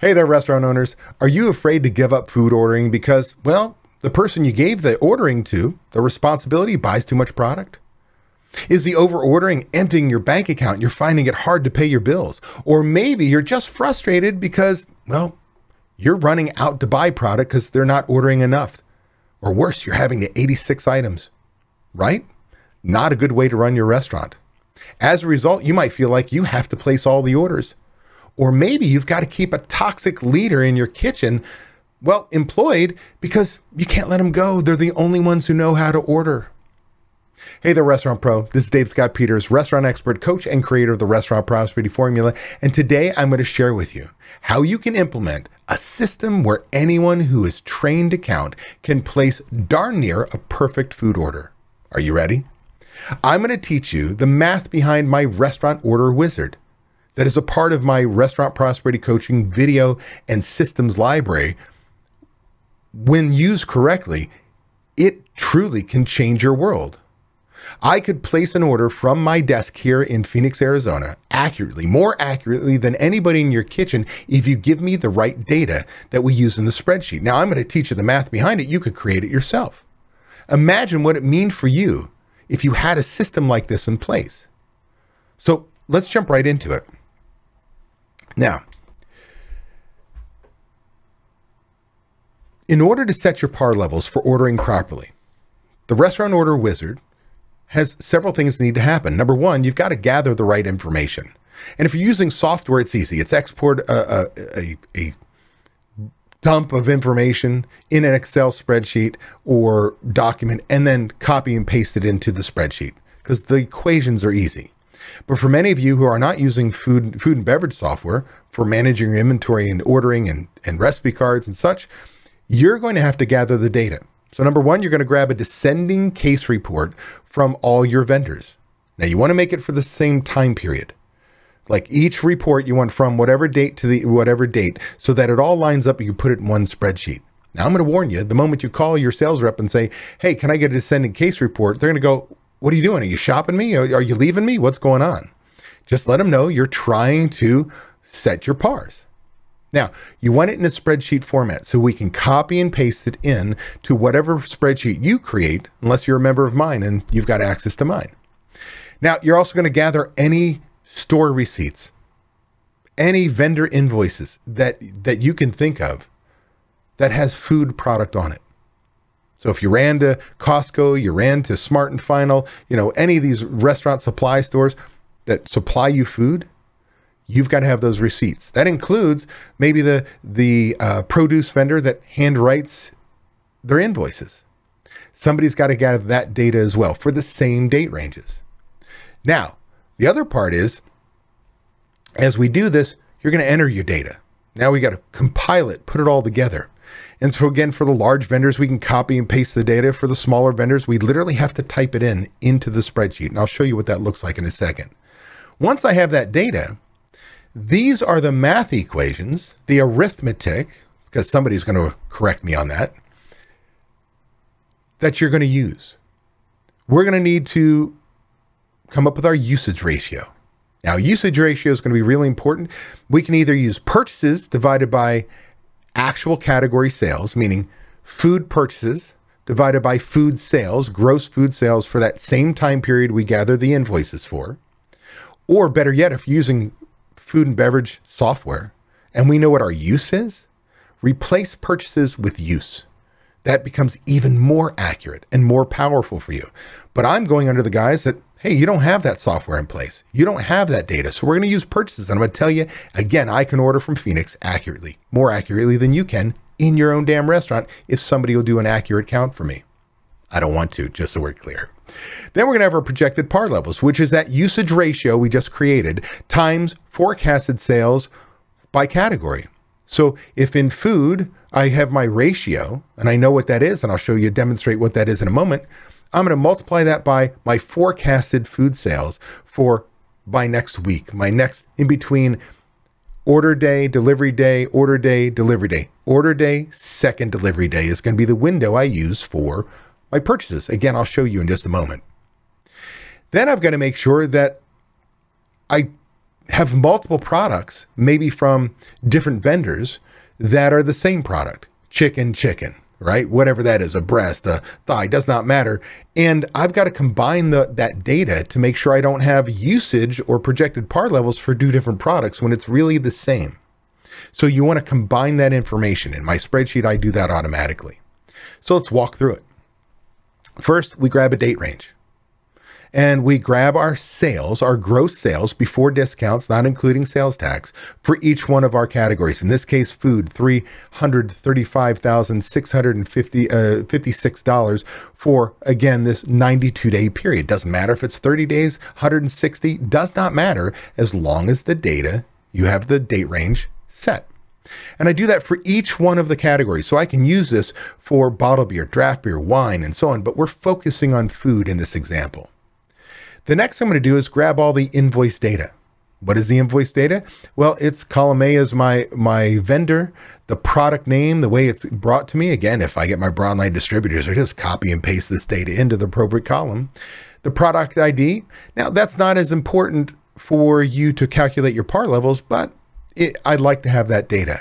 Hey there, restaurant owners. Are you afraid to give up food ordering because, well, the person you gave the ordering to, the responsibility, buys too much product? Is the over ordering emptying your bank account and you're finding it hard to pay your bills? Or maybe you're just frustrated because, well, you're running out to buy product because they're not ordering enough. Or worse, you're having the 86 items, right? Not a good way to run your restaurant. As a result, you might feel like you have to place all the orders. Or maybe you've got to keep a toxic leader in your kitchen, well, employed because you can't let them go. They're the only ones who know how to order. Hey there, Restaurant Pro. This is Dave Scott Peters, restaurant expert, coach, and creator of the Restaurant Prosperity Formula. And today I'm going to share with you how you can implement a system where anyone who is trained to count can place darn near a perfect food order. Are you ready? I'm going to teach you the math behind my restaurant order wizard that is a part of my restaurant prosperity coaching video and systems library. When used correctly, it truly can change your world. I could place an order from my desk here in Phoenix, Arizona, accurately, more accurately than anybody in your kitchen, if you give me the right data that we use in the spreadsheet. Now, I'm going to teach you the math behind it. You could create it yourself. Imagine what it means for you if you had a system like this in place. So let's jump right into it. Now, in order to set your par levels for ordering properly, the restaurant order wizard has several things that need to happen. Number one, you've got to gather the right information. And if you're using software, it's easy. It's export a, a, a, dump of information in an Excel spreadsheet or document and then copy and paste it into the spreadsheet because the equations are easy. But for many of you who are not using food, food and beverage software for managing your inventory and ordering and, and recipe cards and such, you're going to have to gather the data. So number one, you're going to grab a descending case report from all your vendors. Now you want to make it for the same time period. Like each report you want from whatever date to the whatever date so that it all lines up and you put it in one spreadsheet. Now I'm going to warn you, the moment you call your sales rep and say, "Hey, can I get a descending case report?" they're going to go, "What are you doing? Are you shopping me? Are you leaving me? What's going on?" Just let them know you're trying to set your pars. Now, you want it in a spreadsheet format so we can copy and paste it in to whatever spreadsheet you create, unless you're a member of mine and you've got access to mine. Now, you're also going to gather any store receipts, any vendor invoices that that you can think of that has food product on it. So if you ran to Costco, you ran to Smart and Final, you know, any of these restaurant supply stores that supply you food, you've got to have those receipts. That includes maybe the the uh, produce vendor that hand writes their invoices. Somebody's got to gather that data as well for the same date ranges. Now, the other part is, as we do this, you're going to enter your data. Now we got to compile it, put it all together. And so again, for the large vendors, we can copy and paste the data. For the smaller vendors, we literally have to type it in into the spreadsheet. And I'll show you what that looks like in a second. Once I have that data, these are the math equations, the arithmetic, because somebody's going to correct me on that, that you're going to use. We're going to need to come up with our usage ratio. Now, usage ratio is going to be really important. We can either use purchases divided by actual category sales, meaning food purchases divided by food sales, gross food sales for that same time period we gather the invoices for. Or better yet, if you're using food and beverage software and we know what our use is, replace purchases with use. That becomes even more accurate and more powerful for you. But I'm going under the guise that hey, you don't have that software in place. You don't have that data. So we're going to use purchases. And I'm going to tell you again, I can order from Phoenix accurately, more accurately than you can in your own damn restaurant if somebody will do an accurate count for me. I don't want to, just so we're clear. Then we're going to have our projected par levels, which is that usage ratio we just created times forecasted sales by category. So if in food, I have my ratio and I know what that is, and I'll show you, demonstrate what that is in a moment. I'm going to multiply that by my forecasted food sales for by next week, my next in between order day, delivery day, order day, delivery day. Order day, second delivery day is going to be the window I use for my purchases. Again, I'll show you in just a moment. Then I've got to make sure that I have multiple products, maybe from different vendors that are the same product chicken, chicken, right? Whatever that is, a breast, a thigh, does not matter. And I've got to combine the, that data to make sure I don't have usage or projected par levels for two different products when it's really the same. So you want to combine that information. In my spreadsheet, I do that automatically. So let's walk through it. First, we grab a date range and we grab our sales, our gross sales before discounts, not including sales tax, for each one of our categories. In this case, food, $335,656 uh, for, again, this 92 day period. Doesn't matter if it's 30 days, 160, does not matter as long as the data, you have the date range set. And I do that for each one of the categories. So I can use this for bottle beer, draft beer, wine, and so on, but we're focusing on food in this example. The next thing I'm going to do is grab all the invoice data. What is the invoice data? Well, it's column A is my, my vendor, the product name, the way it's brought to me. Again, if I get my broadline distributors, I just copy and paste this data into the appropriate column. The product ID. Now, that's not as important for you to calculate your par levels, but it, I'd like to have that data.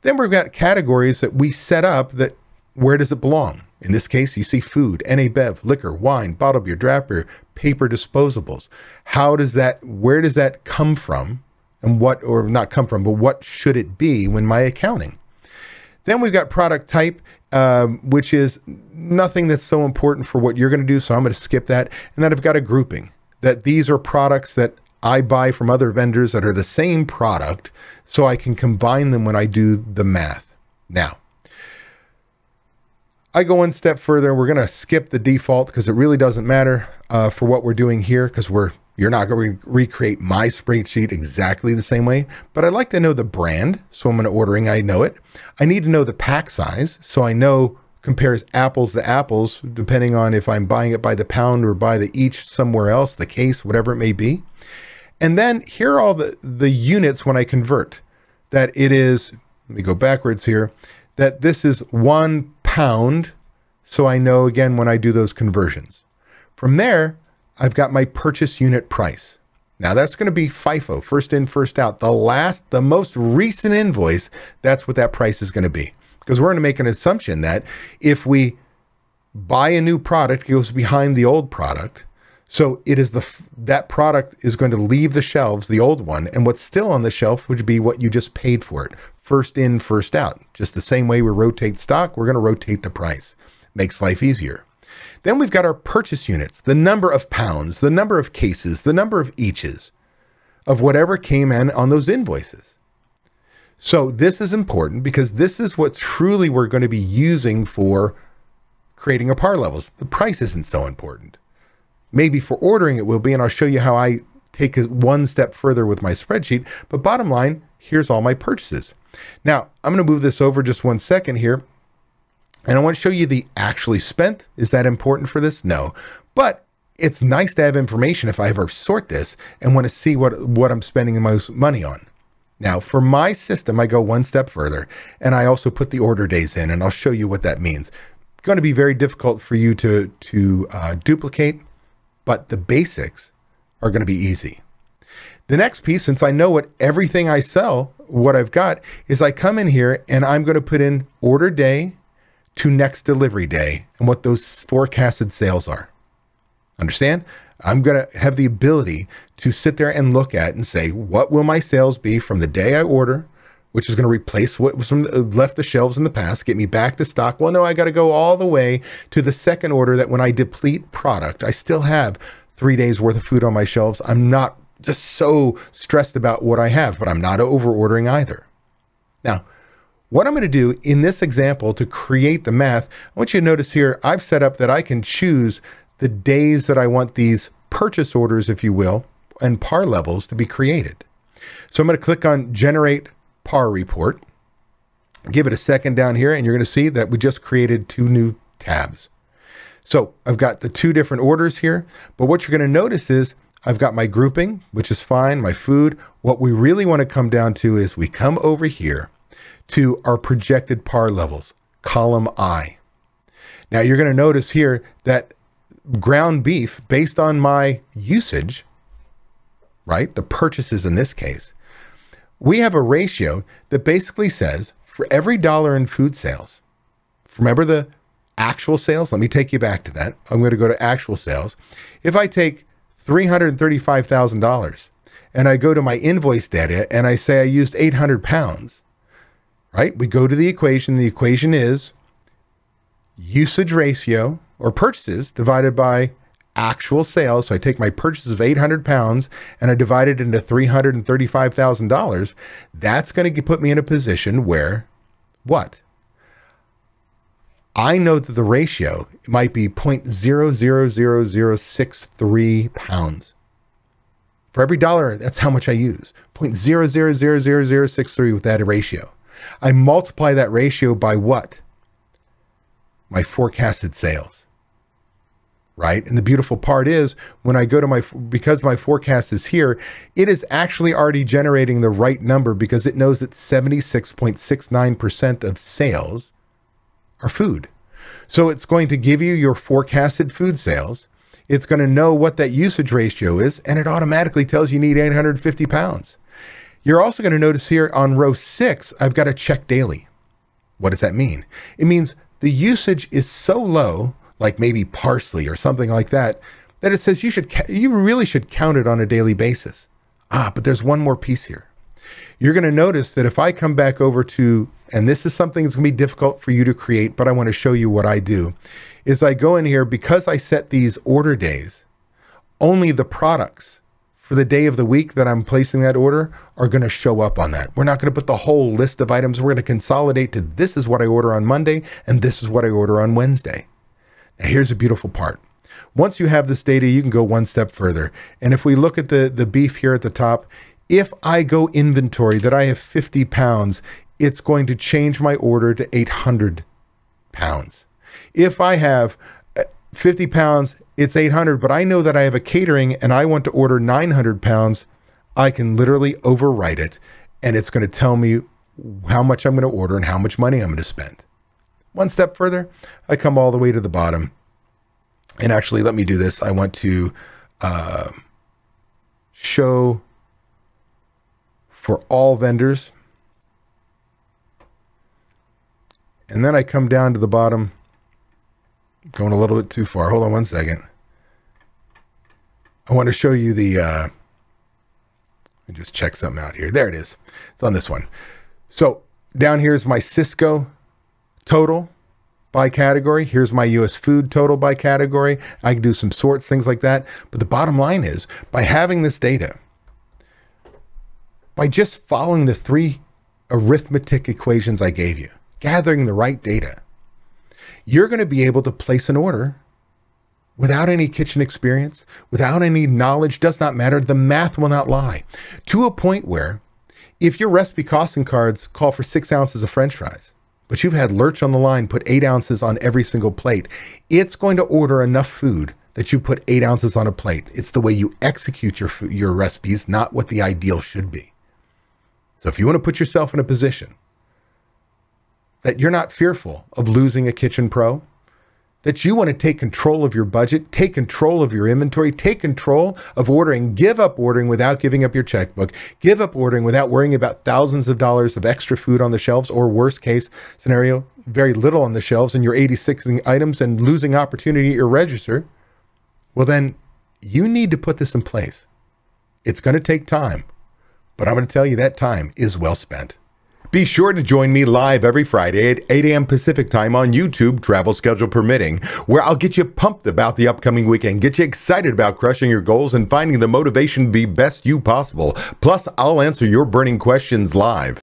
Then we've got categories that we set up that where does it belong? In this case, you see food, NA bev, liquor, wine, bottle beer, draft beer, paper disposables. How does that, where does that come from? And what, or not come from, but what should it be when my accounting? Then we've got product type, um, which is nothing that's so important for what you're going to do. So I'm going to skip that. And then I've got a grouping that these are products that I buy from other vendors that are the same product so I can combine them when I do the math. Now, I go one step further. We're going to skip the default because it really doesn't matter uh, for what we're doing here because we're you're not going to re recreate my spreadsheet exactly the same way, but I'd like to know the brand. So I'm going to ordering, I know it. I need to know the pack size. So I know compares apples to apples, depending on if I'm buying it by the pound or by the each somewhere else, the case, whatever it may be. And then here are all the, the units when I convert that it is, let me go backwards here, that this is one pound. So I know again when I do those conversions. From there, I've got my purchase unit price. Now that's going to be FIFO, first in, first out. The last, the most recent invoice, that's what that price is going to be. Because we're going to make an assumption that if we buy a new product, it goes behind the old product. So it is the that product is going to leave the shelves, the old one, and what's still on the shelf would be what you just paid for it first in, first out. Just the same way we rotate stock, we're going to rotate the price. Makes life easier. Then we've got our purchase units, the number of pounds, the number of cases, the number of eaches of whatever came in on those invoices. So this is important because this is what truly we're going to be using for creating our par levels. The price isn't so important. Maybe for ordering it will be, and I'll show you how I take it one step further with my spreadsheet. But bottom line, here's all my purchases. Now, I'm going to move this over just one second here. And I want to show you the actually spent. Is that important for this? No. But it's nice to have information if I ever sort this and want to see what, what I'm spending the most money on. Now, for my system, I go one step further and I also put the order days in and I'll show you what that means. It's going to be very difficult for you to, to uh, duplicate, but the basics are going to be easy. The next piece, since I know what everything I sell, what I've got is I come in here and I'm going to put in order day to next delivery day and what those forecasted sales are. Understand? I'm going to have the ability to sit there and look at and say, what will my sales be from the day I order, which is going to replace what was the, uh, left the shelves in the past, get me back to stock. Well, no, I got to go all the way to the second order that when I deplete product, I still have three days worth of food on my shelves. I'm not just so stressed about what I have, but I'm not over ordering either. Now, what I'm going to do in this example to create the math, I want you to notice here, I've set up that I can choose the days that I want these purchase orders, if you will, and par levels to be created. So I'm going to click on generate par report, give it a second down here, and you're going to see that we just created two new tabs. So I've got the two different orders here, but what you're going to notice is I've got my grouping, which is fine, my food. What we really want to come down to is we come over here to our projected par levels, column I. Now you're going to notice here that ground beef, based on my usage, right? The purchases in this case. We have a ratio that basically says for every dollar in food sales, remember the actual sales? Let me take you back to that. I'm going to go to actual sales. If I take $335,000 and I go to my invoice data and I say I used 800 pounds, right? We go to the equation. The equation is usage ratio or purchases divided by actual sales. So I take my purchases of 800 pounds and I divide it into $335,000. That's going to put me in a position where what? I know that the ratio might be 0.000063 pounds. For every dollar, that's how much I use. 0.000063 with that ratio. I multiply that ratio by what? My forecasted sales. Right? And the beautiful part is when I go to my, because my forecast is here, it is actually already generating the right number because it knows that 76.69% of sales are food. So it's going to give you your forecasted food sales. It's going to know what that usage ratio is, and it automatically tells you need 850 pounds. You're also going to notice here on row six, I've got a check daily. What does that mean? It means the usage is so low, like maybe parsley or something like that, that it says you should you really should count it on a daily basis. Ah, but there's one more piece here you're going to notice that if I come back over to, and this is something that's going to be difficult for you to create, but I want to show you what I do, is I go in here because I set these order days, only the products for the day of the week that I'm placing that order are going to show up on that. We're not going to put the whole list of items. We're going to consolidate to this is what I order on Monday and this is what I order on Wednesday. Here's a beautiful part. Once you have this data, you can go one step further. And if we look at the, the beef here at the top, if I go inventory that I have 50 pounds, it's going to change my order to 800 pounds. If I have uh, 50 pounds, it's 800, but I know that I have a catering and I want to order 900 pounds, I can literally overwrite it and it's going to tell me how much I'm going to order and how much money I'm going to spend. One step further, I come all the way to the bottom. And actually, let me do this. I want to uh, show for all vendors. And then I come down to the bottom, going a little bit too far. Hold on one second. I want to show you the, uh, let me just check something out here. There it is. It's on this one. So down here is my Sysco total by category. Here's my US food total by category. I can do some sorts, things like that. But the bottom line is by having this data, by just following the three arithmetic equations I gave you, gathering the right data, you're going to be able to place an order without any kitchen experience, without any knowledge, does not matter. The math will not lie to a point where if your recipe costing cards call for six ounces of french fries, but you've had lurch on the line put eight ounces on every single plate, it's going to order enough food that you put eight ounces on a plate. It's the way you execute your, your recipes, not what the ideal should be. So if you want to put yourself in a position that you're not fearful of losing a kitchen pro, that you want to take control of your budget, take control of your inventory, take control of ordering, give up ordering without giving up your checkbook, give up ordering without worrying about thousands of dollars of extra food on the shelves, or worst case scenario, very little on the shelves and you're 86 items and losing opportunity at your register. Well, then you need to put this in place. It's going to take time. But I'm going to tell you that time is well spent. Be sure to join me live every Friday at 8 a.m. Pacific time on YouTube, travel schedule permitting, where I'll get you pumped about the upcoming weekend, get you excited about crushing your goals and finding the motivation to be best you possible. Plus, I'll answer your burning questions live.